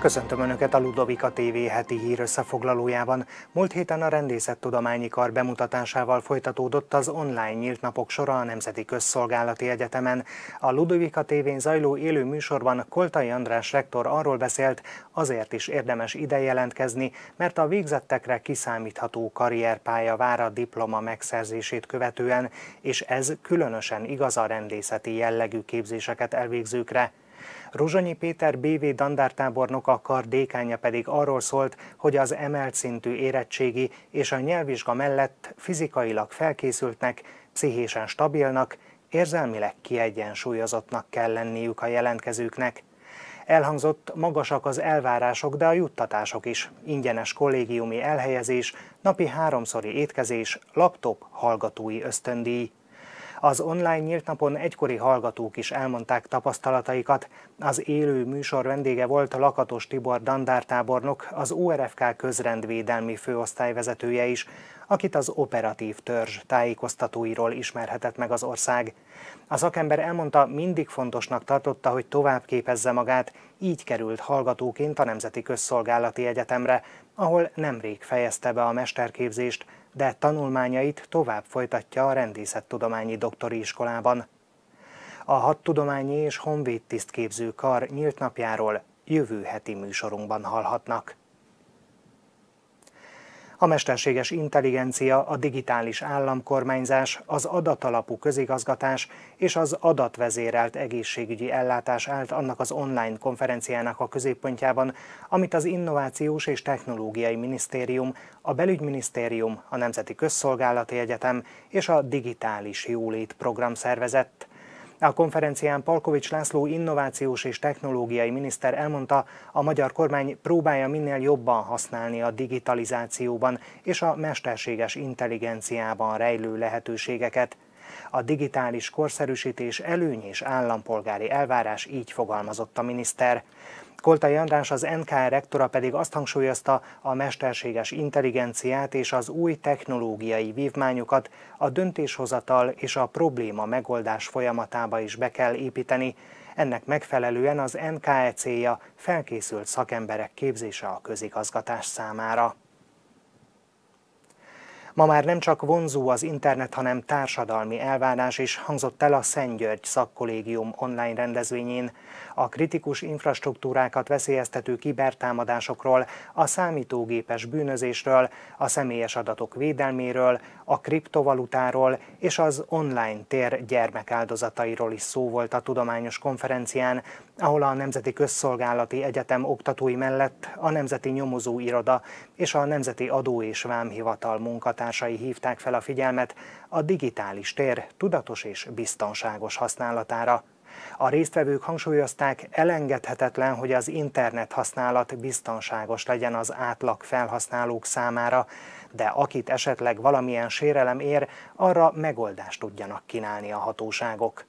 Köszöntöm Önöket a Ludovika TV heti hír összefoglalójában. Múlt héten a Rendészettudományi Kar bemutatásával folytatódott az online nyílt napok sora a Nemzeti Közszolgálati Egyetemen. A Ludovika TV-n zajló élő műsorban Koltai András rektor arról beszélt, azért is érdemes ide jelentkezni, mert a végzettekre kiszámítható karrierpálya vár a diploma megszerzését követően, és ez különösen igaz a rendészeti jellegű képzéseket elvégzőkre. Rozsonyi Péter BV dandártábornok a kar dékánya pedig arról szólt, hogy az emelt szintű érettségi és a nyelvvizsga mellett fizikailag felkészültnek, pszichésen stabilnak, érzelmileg kiegyensúlyozottnak kell lenniük a jelentkezőknek. Elhangzott, magasak az elvárások, de a juttatások is. Ingyenes kollégiumi elhelyezés, napi háromszori étkezés, laptop, hallgatói ösztöndíj. Az online nyílt napon egykori hallgatók is elmondták tapasztalataikat. Az élő műsor vendége volt Lakatos Tibor dandártábornok, az ORFK közrendvédelmi főosztályvezetője is, akit az operatív törzs tájékoztatóiról ismerhetett meg az ország. A szakember elmondta, mindig fontosnak tartotta, hogy tovább képezze magát, így került hallgatóként a Nemzeti Közszolgálati Egyetemre, ahol nemrég fejezte be a mesterképzést, de tanulmányait tovább folytatja a rendészettudományi doktori iskolában. A hat tudományi és honvéd tisztképző kar nyílt napjáról jövő heti műsorunkban hallhatnak. A mesterséges intelligencia, a digitális államkormányzás, az adatalapú közigazgatás és az adatvezérelt egészségügyi ellátás állt annak az online konferenciának a középpontjában, amit az Innovációs és Technológiai Minisztérium, a Belügyminisztérium, a Nemzeti Közszolgálati Egyetem és a Digitális Jólét Program szervezett. A konferencián Palkovics László innovációs és technológiai miniszter elmondta, a magyar kormány próbálja minél jobban használni a digitalizációban és a mesterséges intelligenciában rejlő lehetőségeket. A digitális korszerűsítés előny és állampolgári elvárás így fogalmazott a miniszter. Koltai András, az NKR rektora pedig azt hangsúlyozta, a mesterséges intelligenciát és az új technológiai vívmányokat a döntéshozatal és a probléma megoldás folyamatába is be kell építeni. Ennek megfelelően az NKE célja felkészült szakemberek képzése a közigazgatás számára. Ma már nem csak vonzó az internet, hanem társadalmi elvárás is hangzott el a Szent György szakkollégium online rendezvényén. A kritikus infrastruktúrákat veszélyeztető kibertámadásokról, a számítógépes bűnözésről, a személyes adatok védelméről, a kriptovalutáról és az online tér gyermekáldozatairól is szó volt a tudományos konferencián, ahol a Nemzeti Közszolgálati Egyetem oktatói mellett a Nemzeti Nyomozóiroda és a Nemzeti Adó és Vámhivatal munkatársai hívták fel a figyelmet a digitális tér tudatos és biztonságos használatára. A résztvevők hangsúlyozták, elengedhetetlen, hogy az internet használat biztonságos legyen az átlag felhasználók számára, de akit esetleg valamilyen sérelem ér, arra megoldást tudjanak kínálni a hatóságok.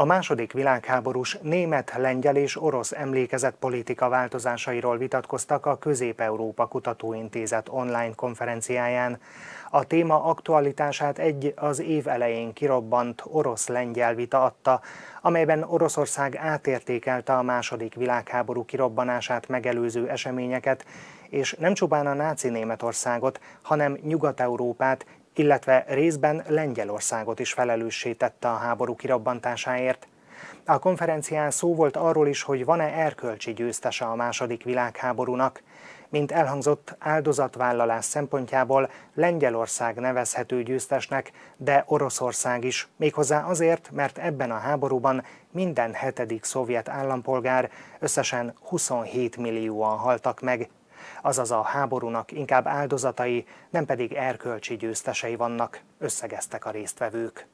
A második világháborús német, lengyel és orosz emlékezet politika változásairól vitatkoztak a Közép-Európa Kutatóintézet online konferenciáján. A téma aktualitását egy az év elején kirobbant orosz-lengyel vita adta, amelyben Oroszország átértékelte a második világháború kirobbanását megelőző eseményeket, és nem csupán a náci Németországot, hanem Nyugat-Európát illetve részben Lengyelországot is felelőssé tette a háború kirabbantásáért. A konferencián szó volt arról is, hogy van-e erkölcsi győztese a második világháborúnak. Mint elhangzott, áldozatvállalás szempontjából Lengyelország nevezhető győztesnek, de Oroszország is, méghozzá azért, mert ebben a háborúban minden hetedik szovjet állampolgár, összesen 27 millióan haltak meg, azaz a háborúnak inkább áldozatai, nem pedig erkölcsi győztesei vannak, összegeztek a résztvevők.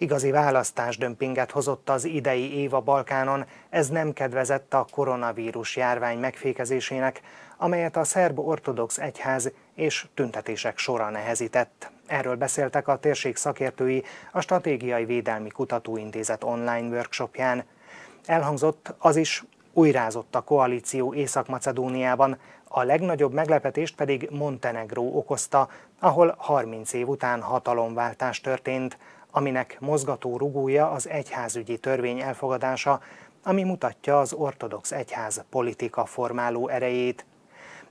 Igazi választásdömpinget hozott az idei év a Balkánon, ez nem kedvezett a koronavírus járvány megfékezésének, amelyet a szerb ortodox egyház és tüntetések sora nehezített. Erről beszéltek a térség szakértői a Stratégiai Védelmi Kutatóintézet online workshopján. Elhangzott az is, Újrázott a koalíció Észak-Macedóniában, a legnagyobb meglepetést pedig Montenegró okozta, ahol 30 év után hatalomváltás történt, aminek mozgató rugója az egyházügyi törvény elfogadása, ami mutatja az ortodox egyház politika formáló erejét.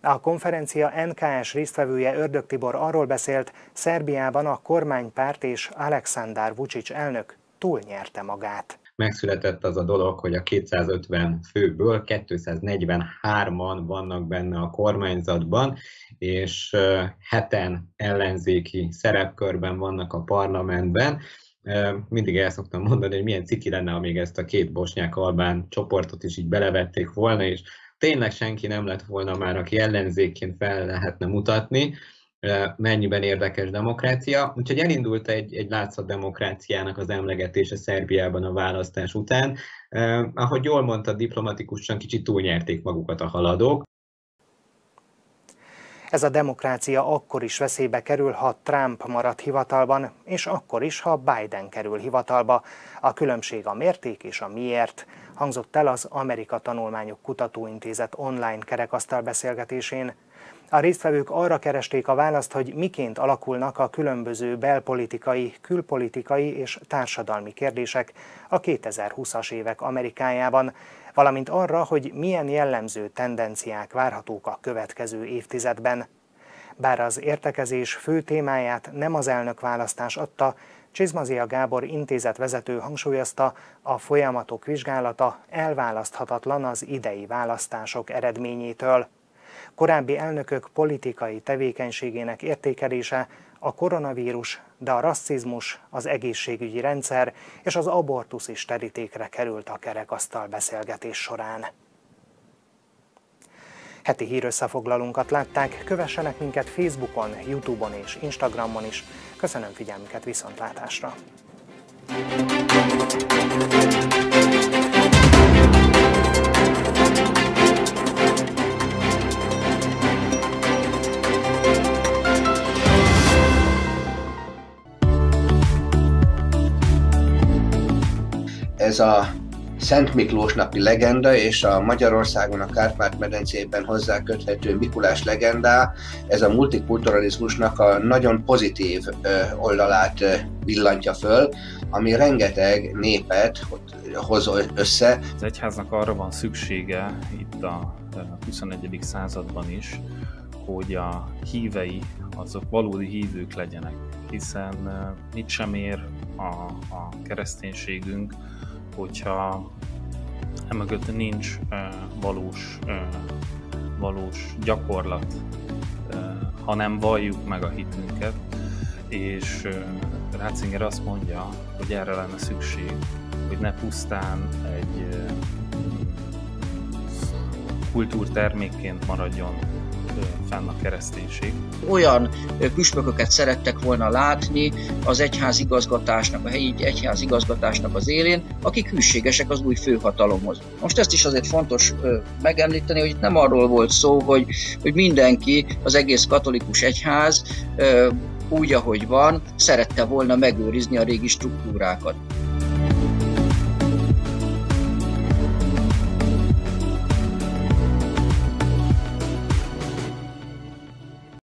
A konferencia NKS résztvevője Ördög Tibor arról beszélt, Szerbiában a kormánypárt és Alexander Vucic elnök túlnyerte magát megszületett az a dolog, hogy a 250 főből 243-an vannak benne a kormányzatban, és heten ellenzéki szerepkörben vannak a parlamentben. Mindig el szoktam mondani, hogy milyen ciki lenne, amíg ezt a két bosnyák-albán csoportot is így belevették volna, és tényleg senki nem lett volna már, aki ellenzékként fel lehetne mutatni, mennyiben érdekes demokrácia. Úgyhogy elindult egy, egy látszat demokráciának az emlegetése Szerbiában a választás után. Ahogy jól mondta, diplomatikusan kicsit túlnyerték magukat a haladók. Ez a demokrácia akkor is veszélybe kerül, ha Trump marad hivatalban, és akkor is, ha Biden kerül hivatalba. A különbség a mérték és a miért hangzott el az Amerika Tanulmányok Kutatóintézet online kerekasztal beszélgetésén. A résztvevők arra keresték a választ, hogy miként alakulnak a különböző belpolitikai, külpolitikai és társadalmi kérdések a 2020-as évek Amerikájában, valamint arra, hogy milyen jellemző tendenciák várhatók a következő évtizedben. Bár az értekezés fő témáját nem az elnök választás adta, Csizmazia Gábor intézetvezető hangsúlyozta, a folyamatok vizsgálata elválaszthatatlan az idei választások eredményétől. Korábbi elnökök politikai tevékenységének értékelése a koronavírus, de a rasszizmus, az egészségügyi rendszer és az abortusz is terítékre került a kerekasztal beszélgetés során. Heti hírösszefoglalunkat látták, kövessenek minket Facebookon, Youtube-on és Instagramon is. Köszönöm figyelmüket viszontlátásra! Ez a Szent Miklós napi legenda és a Magyarországon a Kárpát-medencében hozzá köthető Mikulás legendá, ez a multikulturalizmusnak a nagyon pozitív oldalát villantja föl, ami rengeteg népet hoz össze. Az egyháznak arra van szüksége itt a 21. században is, hogy a hívei azok valódi hívők legyenek, hiszen mit sem ér a, a kereszténységünk, hogyha emögött nincs valós, valós gyakorlat, uh, hanem valljuk meg a hitünket, és Ratzinger azt mondja, hogy erre lenne szükség, hogy ne pusztán egy kultúrtermékként maradjon fenn a kereszténység. Olyan püspököket szerettek volna látni az egyház igazgatásnak, a helyi egyház igazgatásnak az élén, akik hűségesek az új főhatalomhoz. Most ezt is azért fontos megemlíteni, hogy itt nem arról volt szó, hogy, hogy mindenki, az egész katolikus egyház úgy, ahogy van, szerette volna megőrizni a régi struktúrákat.